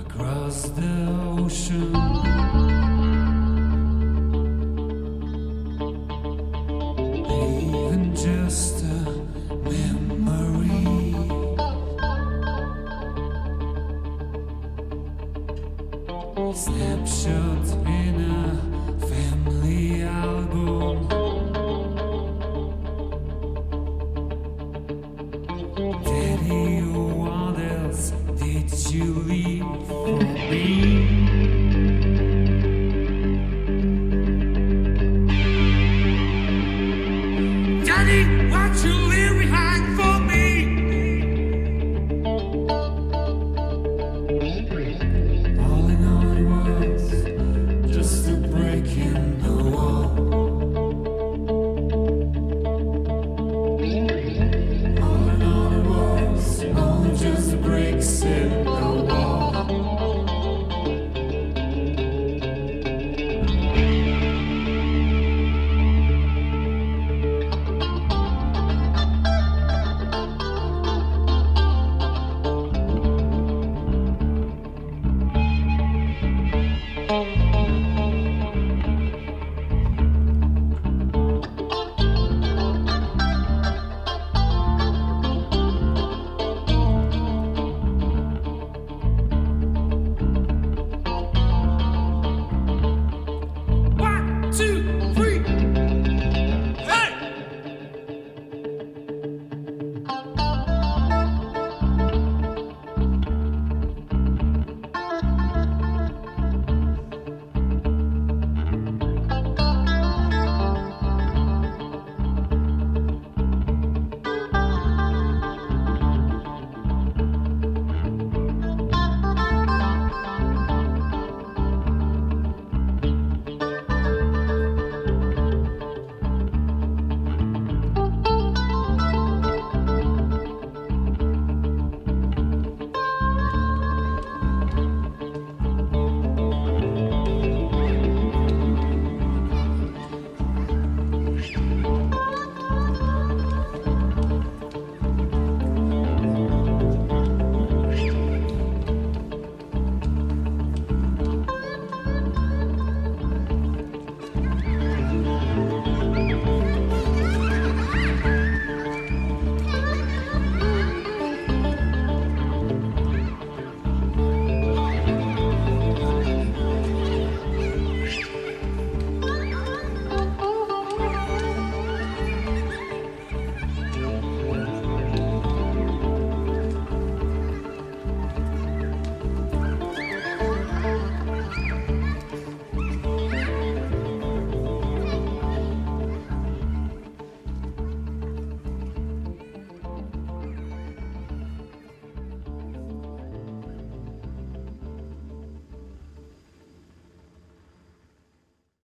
across the ocean. Even just a memory. Snapshot in a family album. Daddy, you leave for me?